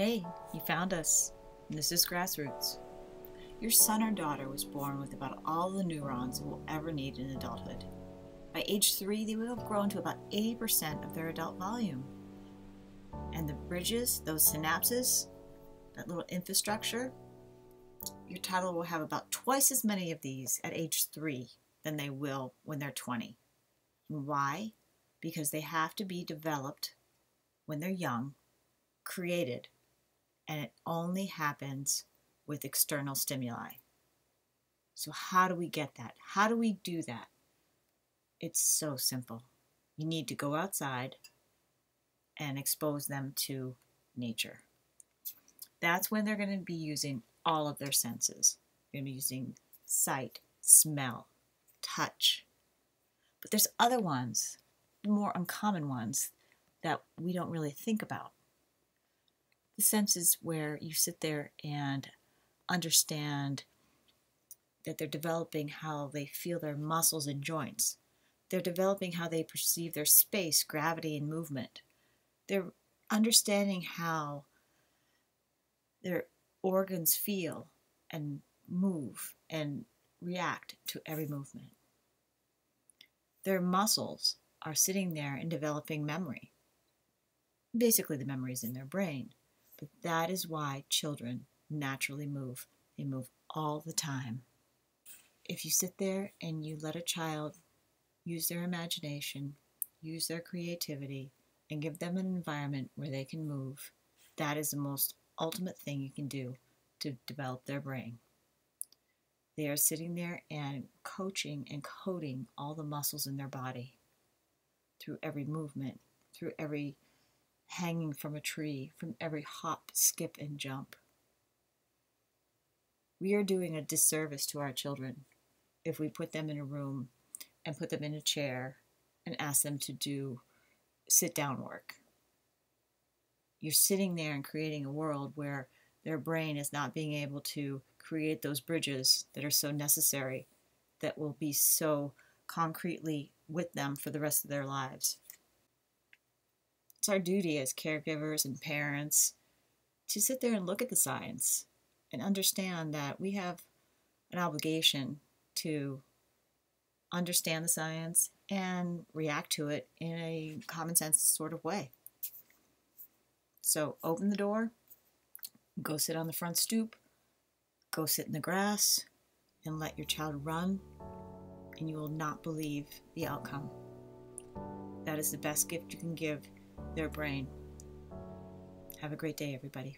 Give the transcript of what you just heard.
Hey, you found us. This is Grassroutes. Your son or daughter was born with about all the neurons will ever need in adulthood. By age three, they will have grown to about 80% of their adult volume. And the bridges, those synapses, that little infrastructure, your toddler will have about twice as many of these at age three than they will when they're 20. And why? Because they have to be developed when they're young, created, and it only happens with external stimuli. So, how do we get that? How do we do that? It's so simple. You need to go outside and expose them to nature. That's when they're going to be using all of their senses. They're going to be using sight, smell, touch. But there's other ones, more uncommon ones, that we don't really think about. The senses where you sit there and understand that they're developing how they feel their muscles and joints. They're developing how they perceive their space, gravity, and movement. They're understanding how their organs feel and move and react to every movement. Their muscles are sitting there and developing memory. Basically, the memory is in their brain. But that is why children naturally move. They move all the time. If you sit there and you let a child use their imagination, use their creativity, and give them an environment where they can move, that is the most ultimate thing you can do to develop their brain. They are sitting there and coaching and coding all the muscles in their body through every movement, through every hanging from a tree, from every hop, skip, and jump. We are doing a disservice to our children if we put them in a room and put them in a chair and ask them to do sit down work. You're sitting there and creating a world where their brain is not being able to create those bridges that are so necessary that will be so concretely with them for the rest of their lives. It's our duty as caregivers and parents to sit there and look at the science and understand that we have an obligation to understand the science and react to it in a common sense sort of way. So open the door, go sit on the front stoop, go sit in the grass, and let your child run, and you will not believe the outcome. That is the best gift you can give their brain. Have a great day, everybody.